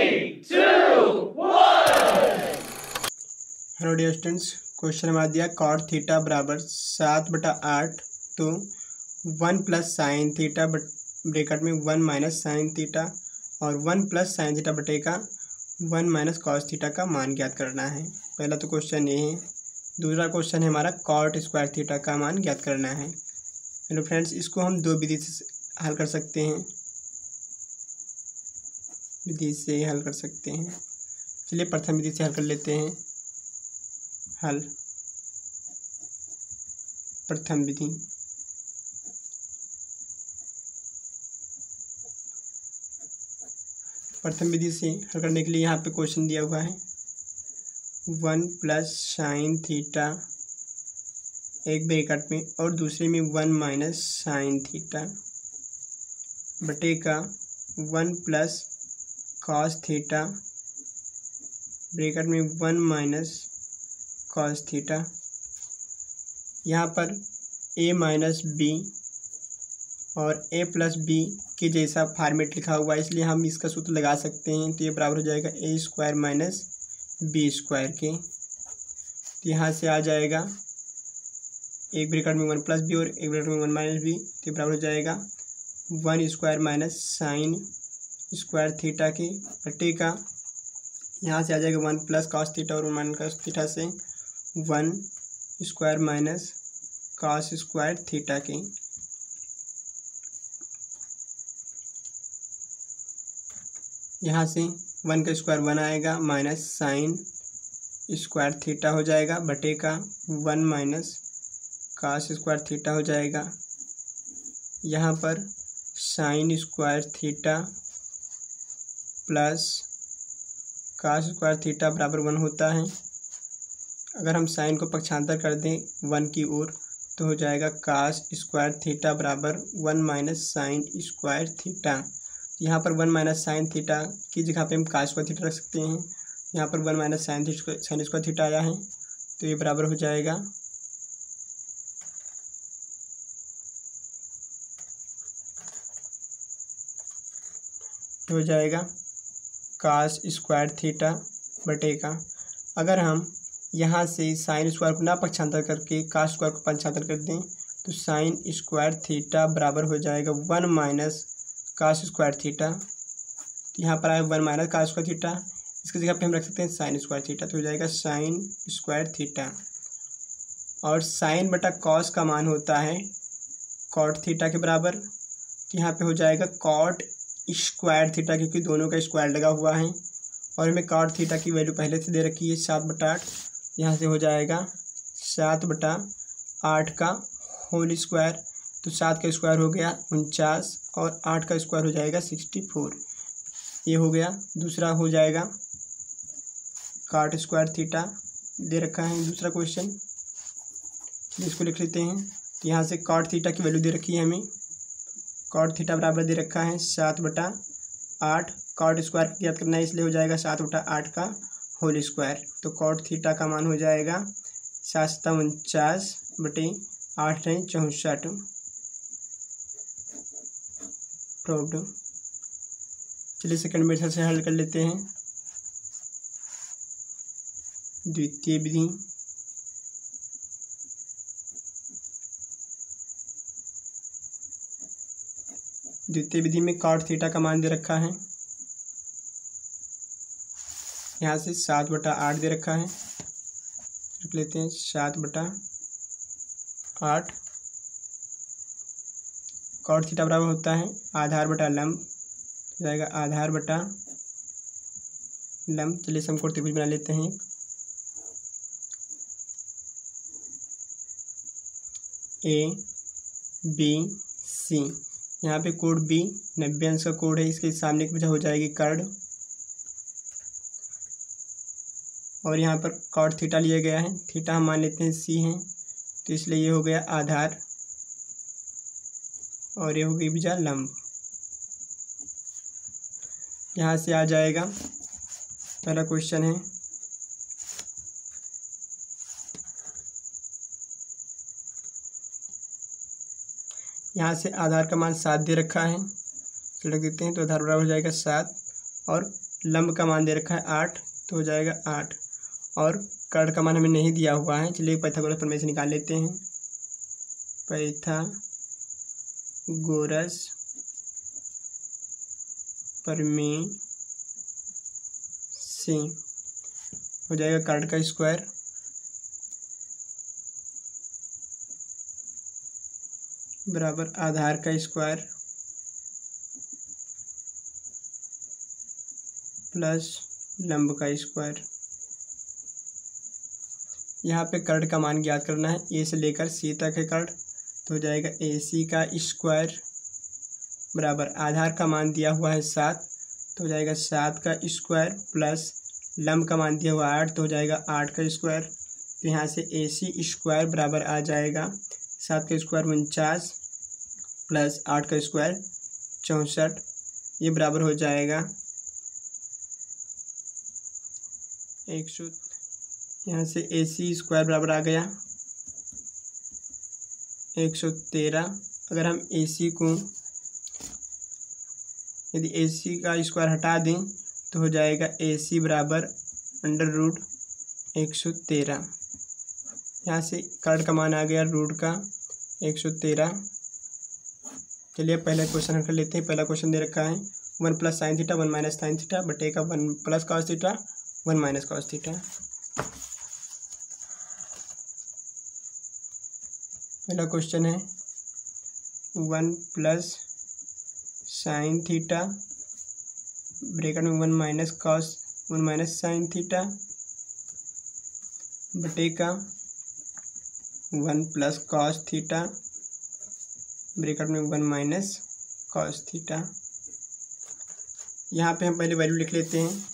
Hello dear students question हमारा दिया cot theta बराबर सात बटा आठ तो वन प्लस साइन थीटा बट ब्रेकट में वन माइनस साइन थीटा और वन प्लस साइन थीटा बटे का वन माइनस कॉस थीटा का मान ज्ञात करना है। पहला तो क्वेश्चन ये है। दूसरा क्वेश्चन है हमारा कॉट स्क्वायर थीटा का मान ज्ञात करना है। हेलो फ्रेंड्स इसको हम दो विधि से हल कर सकते हैं। विधि से हल कर सकते हैं। चलिए प्रथम विधि से हल कर लेते हैं। हल। प्रथम विधि। प्रथम विधि से हल करने के लिए यहाँ पे क्वेश्चन दिया हुआ है। वन प्लस साइन थीटा एक ब्रेकट में और दूसरे में वन माइनस साइन थीटा बटे का one plus cos theta bracket में वन माइनस कॉस थीटा यहाँ पर ए माइनस बी और ए प्लस बी के जैसा फार्मेट लिखा हुआ है, इसलिए हम इसका सूत्र लगा सकते हैं तो ये बराबर हो जाएगा A square minus B square के। तो यहाँ से आ जाएगा एक ब्रेकेट में वन प्लस बी और एक ब्रेकेट में वन माइनस बी तो बराबर हो जाएगा one square minus sine square theta के बटे का। यहाँ से आ जाएगा वन प्लस कॉस थीटा और वन कॉस थीटा से one square minus cos square theta के। यहाँ से वन का स्क्वायर वन आएगा माइनस साइन स्क्वायर थीटा हो जाएगा, बटे का one minus cos square theta हो जाएगा। यहाँ पर sine square theta plus cos square theta बराबर वन होता है। अगर हम साइन को पक्षांतर कर दें वन की ओर तो हो जाएगा कास स्क्वायर थीटा बराबर one minus sine square theta यहाँ पर वन माइनस साइन थीटा की जगह पे हम कास स्क्वायर थीटा रख सकते हैं। यहाँ पर one minus sine sine square theta आया है तो ये बराबर हो जाएगा। हो जाएगा कास स्क्वायर थीटा बटे का अगर हम यहाँ से साइन स्क्वायर को ना पक्षांतर करके कास स्क्वायर को पक्षांतर कर दें तो साइन स्क्वायर थीटा बराबर हो जाएगा one minus cos square theta तो यहाँ पर आया one minus cos square theta इसकी जगह पे हम रख सकते हैं साइन स्क्वायर थीटा तो हो जाएगा साइन स्क्वायर थीटा और साइन बटा कॉस का मान होता है कॉट थीटा के बराबर। तो यहाँ पे हो जाएगा कॉट स्क्वायर थीटा क्योंकि दोनों का स्क्वायर लगा हुआ है। और हमें कॉट थीटा की वैल्यू पहले से दे रखी है, सात बटा आठ। यहाँ से हो जाएगा सात बटा आठ का होल स्क्वायर तो सात का स्क्वायर हो गया उनचास और आठ का स्क्वायर हो जाएगा सिक्सटी फोर ये हो गया। दूसरा हो जाएगा काट स्क्वायर थीटा। दे रखा है दूसरा क्वेश्चन इसको लिख लेते हैं। तो यहाँ से कॉट थीटा की वैल्यू दे रखी है हमें। कॉट थीटा बराबर दे रखा है सात बटा आठ। कॉट स्क्वायर याद करना है, इसलिए हो जाएगा सात बटा आठ का होल स्क्वायर तो कॉट थीटा का मान हो जाएगा सात सत्ता उनचास बटे आठ रहे चौंसठ। चलिए सेकंड मेथड से हल कर लेते हैं। द्वितीय विधि। द्वितीय विधि में कॉट थीटा का मान दे रखा है। यहाँ से सात बटा आठ दे रखा है। रख लेते हैं, सात बटा आठ। कॉट थीटा बराबर होता है आधार बटा लम्ब जाएगा आधार बटा लम्ब चलिए समकोण त्रिभुज बना लेते हैं। ए बी सी यहाँ पे कोड बी, नब्बे अंश का कोड है, इसके सामने की वजह हो जाएगी कर्ड। और यहाँ पर कॉट थीटा लिया गया है। थीटा हम मान लेते हैं सी है तो इसलिए ये हो गया आधार, और ये हो गई भुजा लंब। यहाँ से आ जाएगा। पहला क्वेश्चन है यहाँ से आधार का मान सात दे रखा है। रख देते हैं तो आधार बराबर हो जाएगा सात और लंब का मान दे रखा है आठ तो हो जाएगा आठ। और कर्ण का मान हमें नहीं दिया हुआ है, चलिए पैथागोरस प्रमेय से निकाल लेते हैं। पैथागोरस प्रमेय से हो जाएगा कर्ण का स्क्वायर। बराबर आधार का स्क्वायर प्लस लंब का स्क्वायर। यहाँ पे कर्ण का मान ज्ञात करना है, ए से लेकर सी तक है कर्ण तो हो जाएगा ए सी का स्क्वायर बराबर आधार का मान दिया हुआ है सात तो हो जाएगा सात का स्क्वायर प्लस लंब का मान दिया हुआ आठ तो हो जाएगा आठ का स्क्वायर। तो यहाँ से ए सी स्क्वायर बराबर आ जाएगा, सात का स्क्वायर उनचास प्लस आठ का स्क्वायर चौंसठ, ये बराबर हो जाएगा एक सौ, यहाँ से ए सी स्क्वायर बराबर आ गया एक सौ तेरह। अगर हम ए सी को यदि ए सी का स्क्वायर हटा दें तो हो जाएगा ए सी बराबर अंडर रूट एक सौ तेरह। यहाँ से कर्ण का मान आ गया रूट का एक सौ तेरह। चलिए पहले क्वेश्चन हल कर लेते हैं। पहला क्वेश्चन दे रखा है। One plus sine theta, one minus sine theta, बटे का one plus cos theta, one minus cos theta. पहला क्वेश्चन है। One plus sine theta, bracket में one minus cos, one minus sine theta, बटे का one plus cos theta bracket में one minus cos theta. यहाँ पे हम पहले वैल्यू लिख लेते हैं।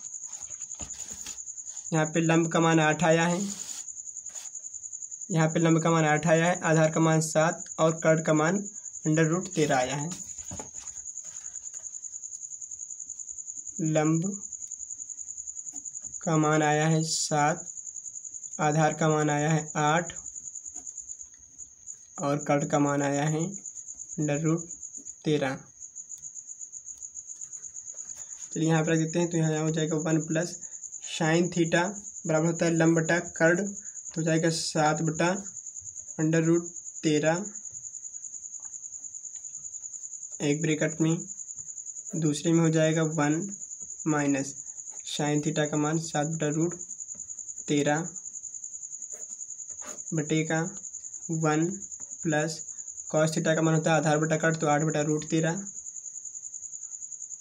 यहाँ पे लंब का मान आठ आया है। यहाँ पे लंब का मान आठ आया है, आधार का मान सात और कर्ण का मान अंडर रूट तेरह आया है। लंब का मान आया है सात, आधार का मान आया है आठ और कर्ण का मान आया है अंडर रूट तेरह। चलिए यहाँ पर रख देते हैं तो यहाँ हो जाएगा वन प्लस। शाइन थीटा बराबर होता है लंब बटा कर्ण तो जाएगा सात बटा अंडर रूट तेरह। एक ब्रेकट में दूसरे में हो जाएगा वन माइनस शाइन थीटा का मान सात बटा रूट तेरह बटे का वन प्लस कॉस थीटा का मान होता है आधार बटा कट तो आठ बटा रूट तेरह,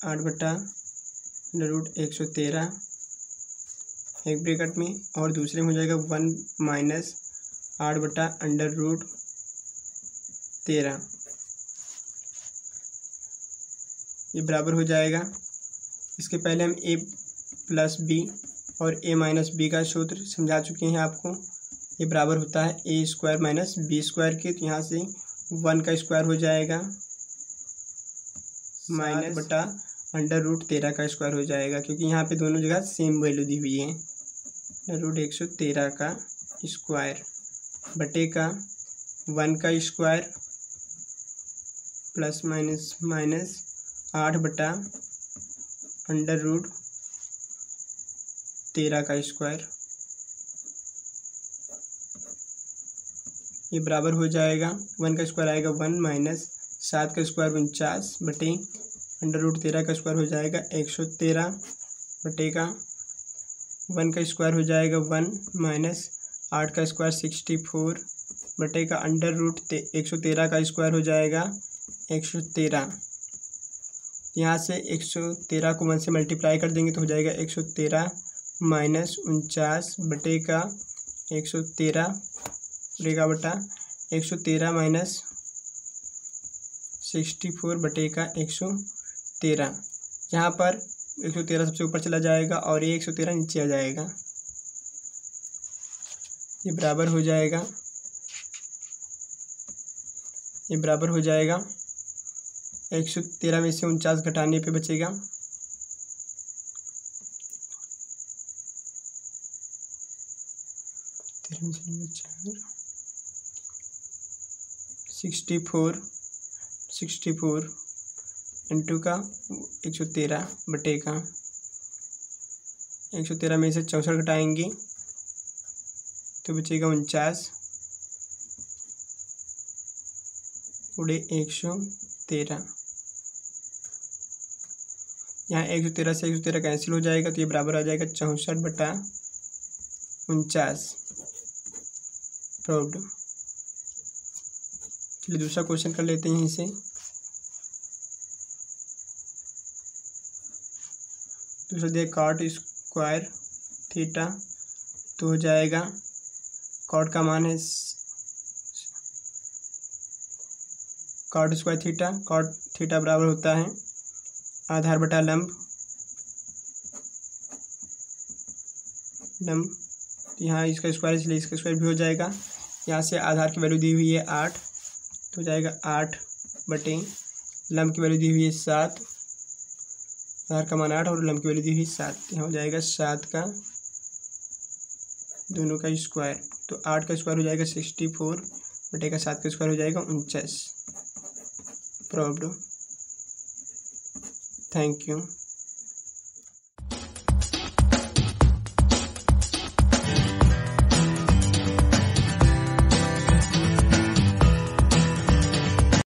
आठ बटा रूट एक सौ तेरह, एक ब्रेकट में, और दूसरे में हो जाएगा वन माइनस आठ बटा अंडर रूट तेरह। ये बराबर हो जाएगा। इसके पहले हम ए प्लस बी और ए माइनस बी का सूत्र समझा चुके हैं आपको। ये बराबर होता है A square minus B square के तो यहाँ से वन का स्क्वायर हो जाएगा। माइनस बटा अंडर रूट तेरह का स्क्वायर हो जाएगा क्योंकि यहाँ पे दोनों जगह सेम वैल्यू दी हुई है। अंडर रूट एक सौ तेरह का स्क्वायर बटे का वन का स्क्वायर प्लस माइनस माइनस आठ बटा अंडर रूट तेरह का स्क्वायर। ये बराबर हो जाएगा। वन का स्क्वायर आएगा वन माइनस सात का स्क्वायर उनचास बटे अंडर रूट तेरह का स्क्वायर हो जाएगा एक सौ तेरह बटे का। वन का स्क्वायर हो जाएगा वन माइनस आठ का स्क्वायर सिक्सटी फोर बटे का अंडर रूट एक सौ तेरह का स्क्वायर हो जाएगा एक सौ तेरह। यहाँ से एक सौ तेरह को वन से मल्टीप्लाई कर देंगे तो हो जाएगा एक सौ तेरह माइनस उनचास बटे का एक सौ तेरह। बटेगा बटा एक सौ तेरह माइनस सिक्सटी फोर बटे का एक सौ तेरह। यहाँ पर एक सौ तेरह सबसे ऊपर चला जाएगा और ये एक सौ तेरह नीचे आ जाएगा। ये बराबर हो जाएगा। ये बराबर हो जाएगा। एक सौ तेरह में से उनचास घटाने पे बचेगा। Sixty four sixty four into का एक सौ तेरह बटे का। एक सौ तेरह में से चौंसठ घटाएँगे तो बचेगा उनचास। उड़े एक सौ तेरह। यहाँ एक सौ तेरह से एक सौ तेरह कैंसिल हो जाएगा तो ये बराबर आ जाएगा चौंसठ बटा उनचास। प्रोड चलिए दूसरा क्वेश्चन कर लेते हैं इसे। दूसरा दिया कॉट स्क्वायर थीटा तो हो जाएगा। कॉट का मान है cot square theta cot theta बराबर होता है। आधार बटा लंब लंब, यहाँ इसका स्क्वायर इसलिए इसका स्क्वायर भी हो जाएगा। यहाँ से आधार की वैल्यू दी हुई है आठ। तो हो जाएगा आठ बटे लंब की वैल्यू दी हुई है सात। आधार का मान आठ और लंब की वैल्यू दी हुई सात। यहाँ हो जाएगा सात का दोनों का स्क्वायर। तो आठ का स्क्वायर हो जाएगा सिक्सटी फोर, बटे का सात का स्क्वायर हो जाएगा उनचास। Problem thank you.